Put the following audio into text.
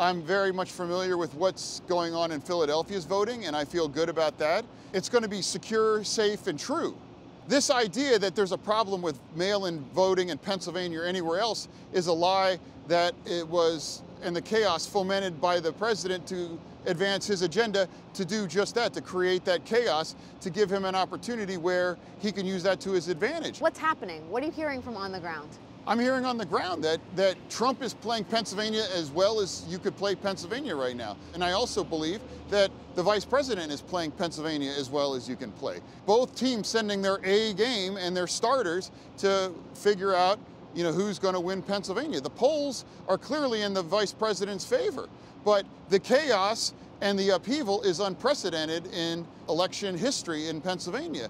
I'm very much familiar with what's going on in Philadelphia's voting, and I feel good about that. It's going to be secure, safe, and true. This idea that there's a problem with mail-in voting in Pennsylvania or anywhere else is a lie that it was, and the chaos fomented by the president to advance his agenda to do just that, to create that chaos, to give him an opportunity where he can use that to his advantage. What's happening? What are you hearing from on the ground? I'm hearing on the ground that, that Trump is playing Pennsylvania as well as you could play Pennsylvania right now. And I also believe that the vice president is playing Pennsylvania as well as you can play. Both teams sending their A game and their starters to figure out you know, who's going to win Pennsylvania. The polls are clearly in the vice president's favor, but the chaos and the upheaval is unprecedented in election history in Pennsylvania.